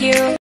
you.